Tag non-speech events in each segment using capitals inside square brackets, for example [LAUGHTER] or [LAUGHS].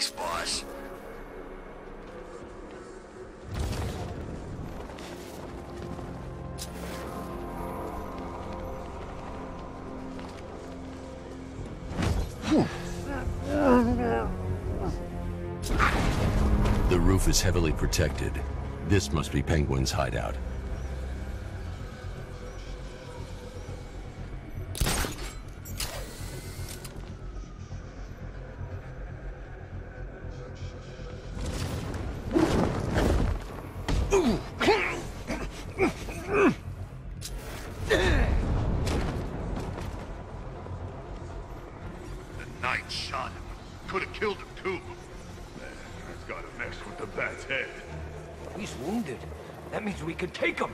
Thanks, boss. The roof is heavily protected. This must be Penguin's hideout. Could have killed him too. That's gotta mess with the bat's head. He's wounded. That means we can take him.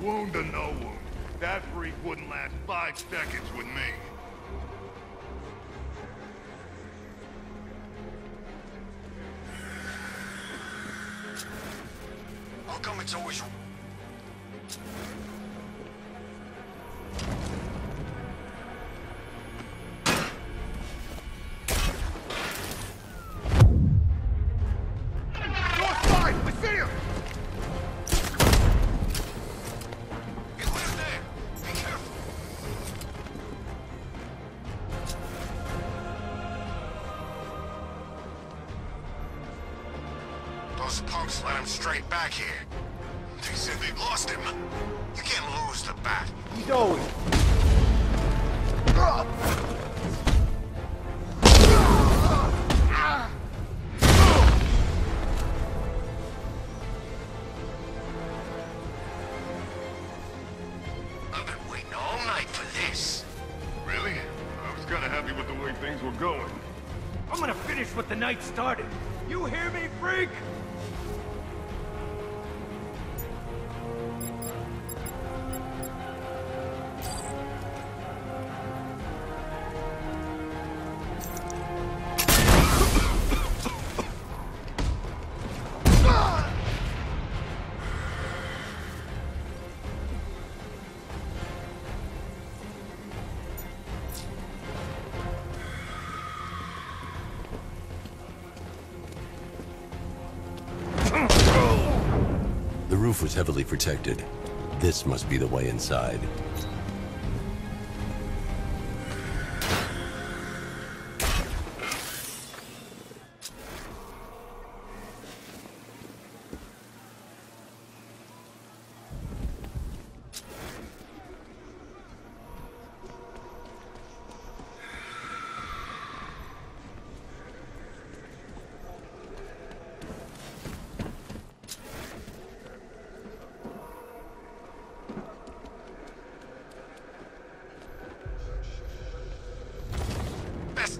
Wound or no wound, that freak wouldn't last five seconds with me. Those punks let him straight back here. They said they lost him. You can't lose the bat. He's always. I've Was kinda happy with the way things were going. I'm gonna finish what the night started. You hear me, freak? Roof was heavily protected. This must be the way inside.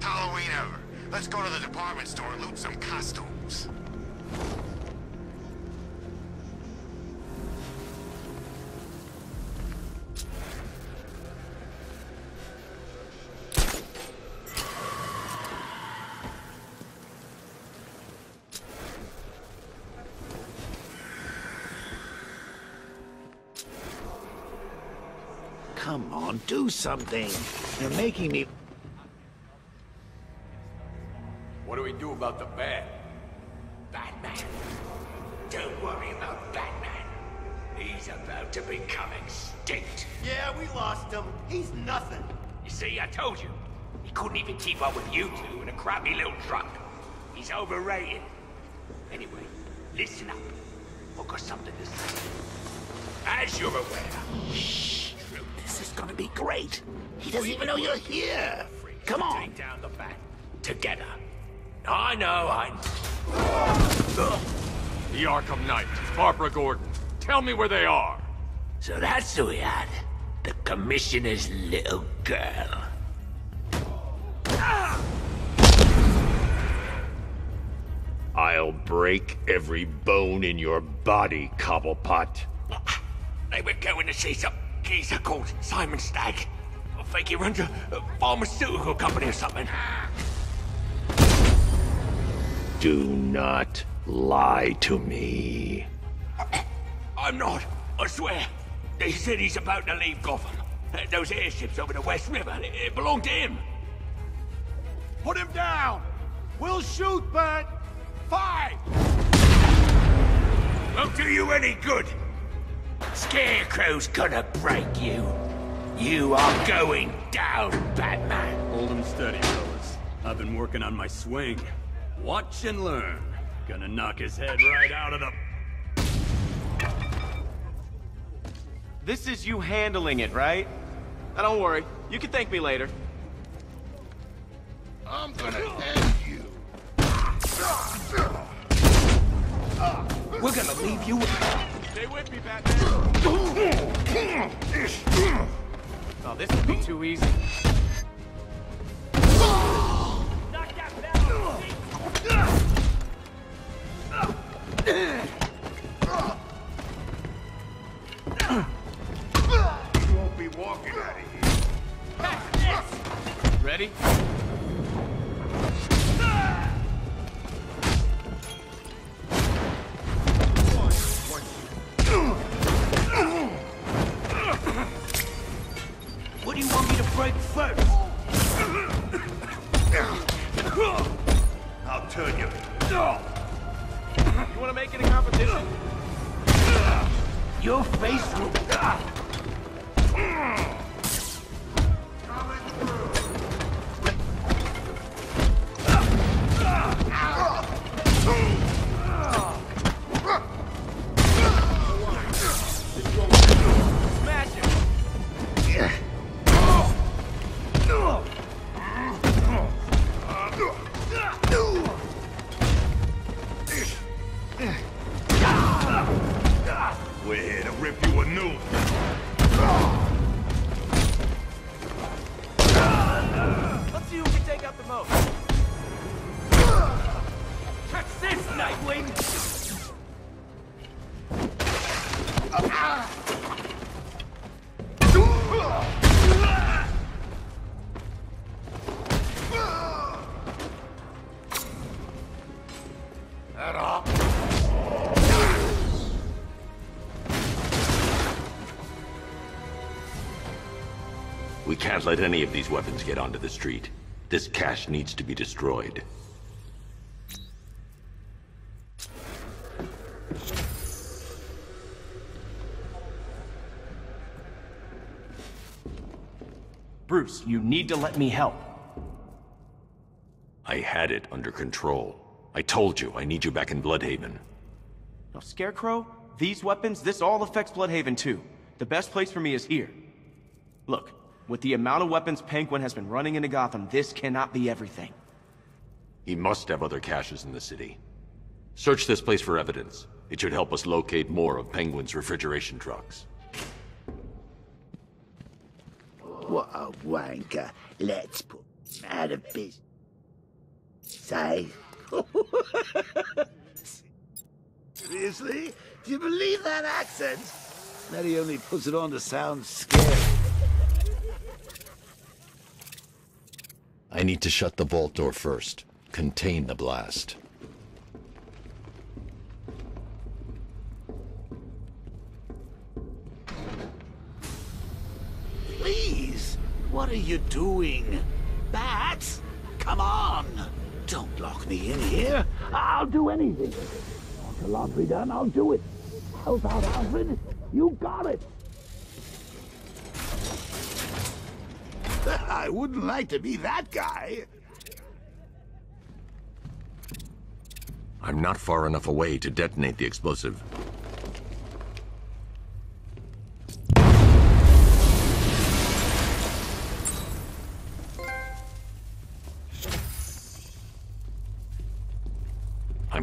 Best Halloween ever. Let's go to the department store and loot some costumes. Come on, do something. You're making me... about the bat? Batman. Don't worry about Batman. He's about to become extinct. Yeah, we lost him. He's nothing. You see, I told you. He couldn't even keep up with you two in a crappy little truck. He's overrated. Anyway, listen up. I've got something to say. As you're aware, Shh, This is gonna be great. He doesn't even know you're here. Come on. take down the bat together. I know, I The Arkham Knight, Barbara Gordon. Tell me where they are. So that's who we had. The commissioner's little girl. I'll break every bone in your body, Cobblepot. They were going to see some geezer called Simon Stagg. I think he runs a, a pharmaceutical company or something. Do not lie to me. I'm not, I swear. They said he's about to leave Gotham. Uh, Those airships over the West River, it, it belonged to him. Put him down! We'll shoot, but... Five! Won't do you any good. Scarecrow's gonna break you. You are going down, Batman. Hold him steady, fellas. I've been working on my swing. Watch and learn. Gonna knock his head right out of the... This is you handling it, right? Now don't worry. You can thank me later. I'm gonna end you. We're gonna leave you with... Stay with me, Batman. Oh, this would be too easy. Ready? We can't let any of these weapons get onto the street. This cache needs to be destroyed. Bruce, you need to let me help. I had it under control. I told you, I need you back in Blüdhaven. Now, Scarecrow, these weapons, this all affects Blüdhaven too. The best place for me is here. Look, with the amount of weapons Penguin has been running into Gotham, this cannot be everything. He must have other caches in the city. Search this place for evidence. It should help us locate more of Penguin's refrigeration trucks. What a wanker. Let's put him out of business. Say. [LAUGHS] Seriously? Do you believe that accent? That he only puts it on to sound scary. I need to shut the vault door first. Contain the blast. You doing? Bats? Come on! Don't lock me in here. I'll do anything. Want the laundry done? I'll do it. Help out, Alfred. You got it. [LAUGHS] I wouldn't like to be that guy. I'm not far enough away to detonate the explosive.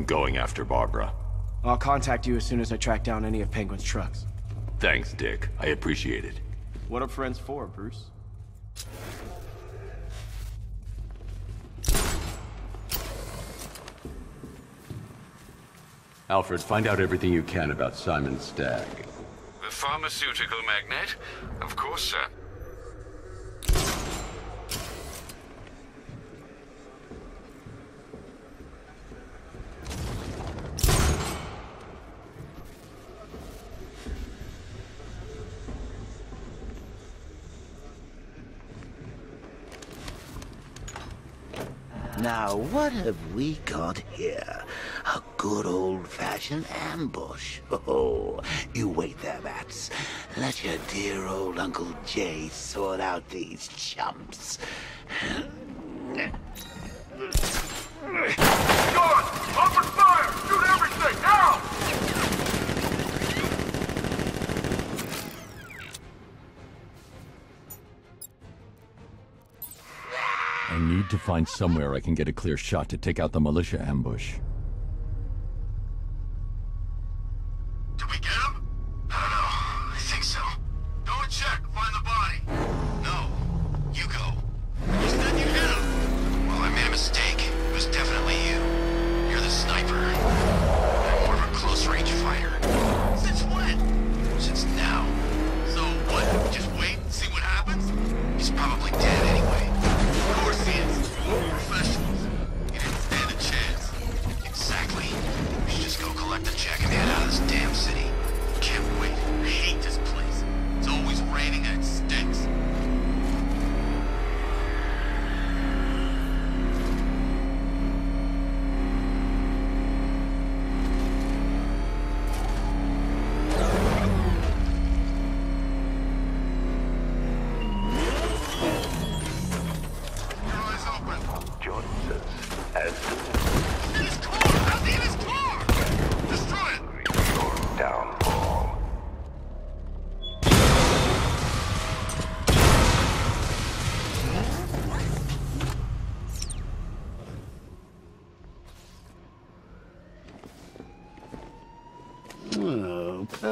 Going after Barbara. I'll contact you as soon as I track down any of Penguin's trucks. Thanks, Dick. I appreciate it. What are friends for, Bruce? Alfred, find out everything you can about Simon Stagg. The pharmaceutical magnate? Of course, sir. Now, what have we got here? A good old-fashioned ambush. [LAUGHS] Oh, you wait there, Bats. Let your dear old Uncle Jay sort out these chumps. I need to find somewhere I can get a clear shot to take out the militia ambush.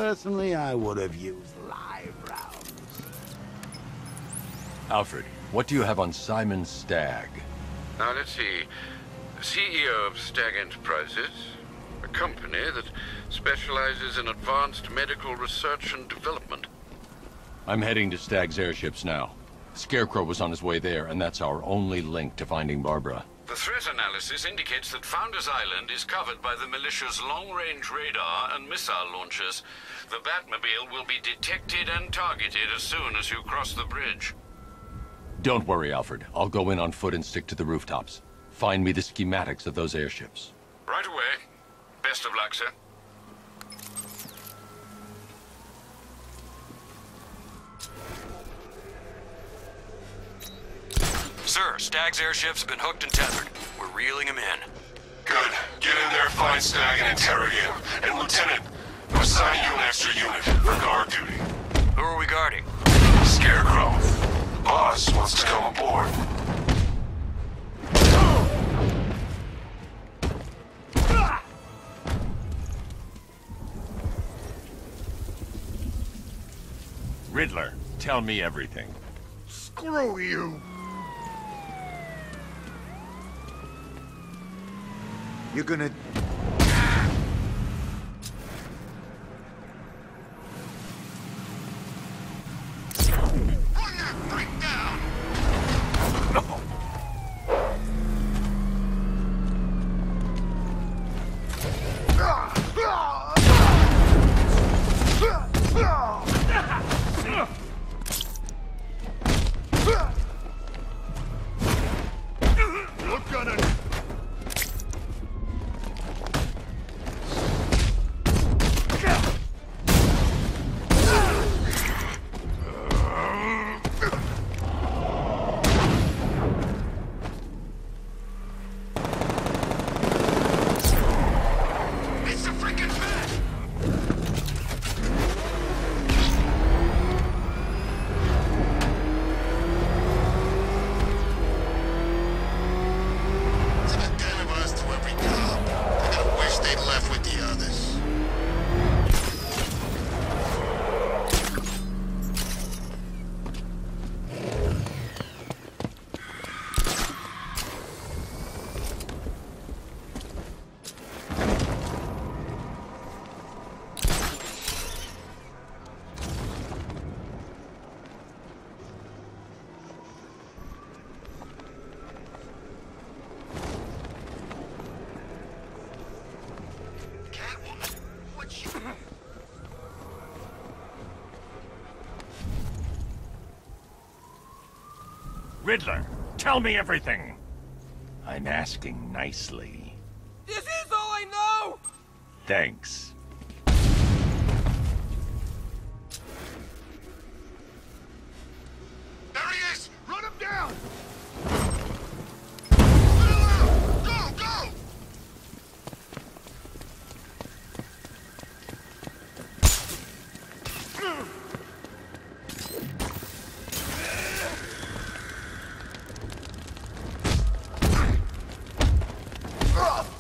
Personally, I would have used live rounds. Alfred, what do you have on Simon Stagg? Now, let's see. CEO of Stagg Enterprises, a company that specializes in advanced medical research and development. I'm heading to Stagg's airships now. Scarecrow was on his way there, and that's our only link to finding Barbara. The threat analysis indicates that Founders Island is covered by the militia's long-range radar and missile launchers. The Batmobile will be detected and targeted as soon as you cross the bridge. Don't worry, Alfred. I'll go in on foot and stick to the rooftops. Find me the schematics of those airships. Right away. Best of luck, sir. Sir, Stagg's airships have been hooked and tethered. We're reeling him in. Good. Get in there, find Stag, and interrogate him. And Lieutenant, I'm assigning you an extra unit for guard duty. Who are we guarding? Scarecrow. The Boss wants to come aboard. Riddler, tell me everything. Screw you! You're gonna... Riddler, tell me everything. I'm asking nicely. This is all I know! Thanks. Ugh!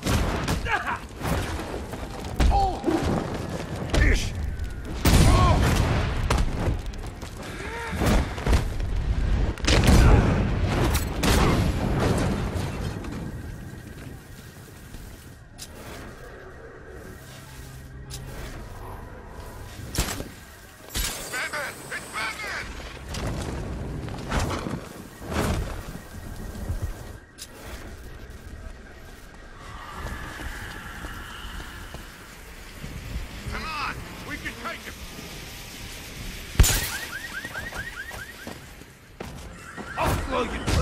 Well, you...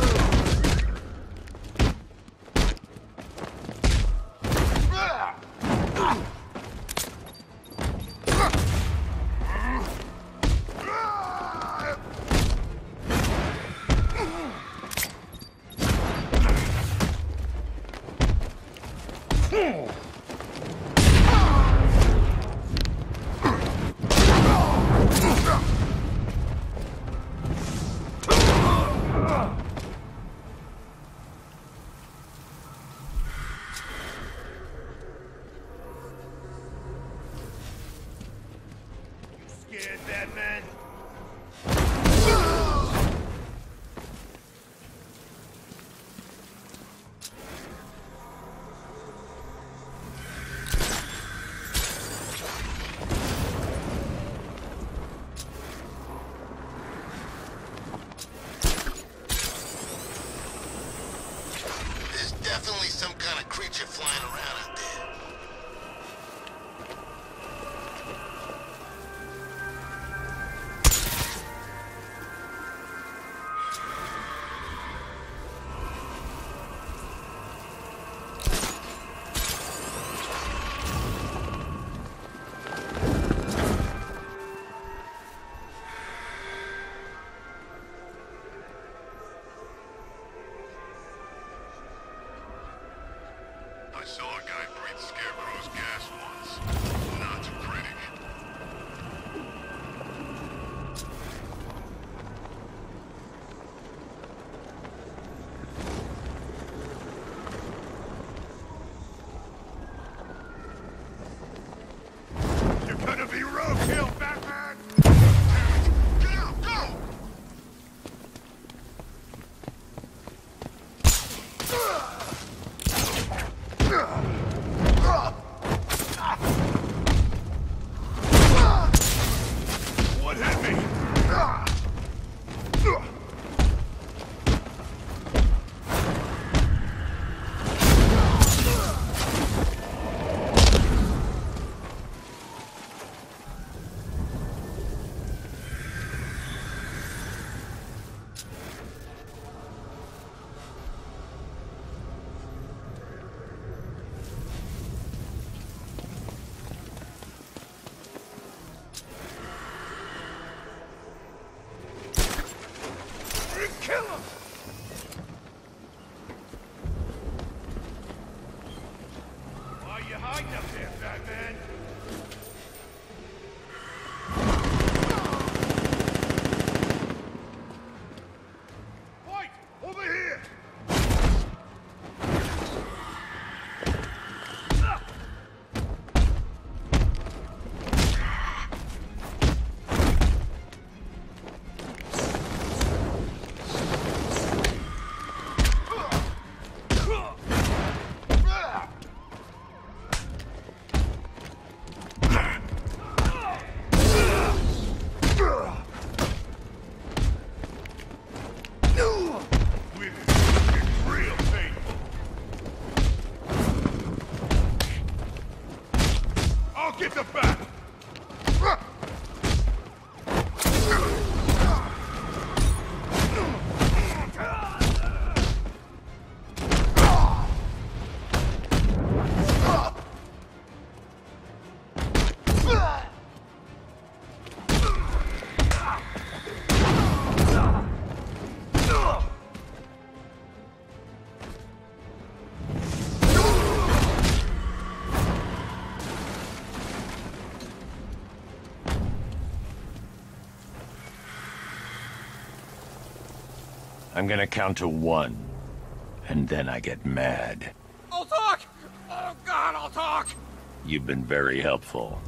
gonna count to one. And then I get mad. I'll talk! Oh god, I'll talk! You've been very helpful.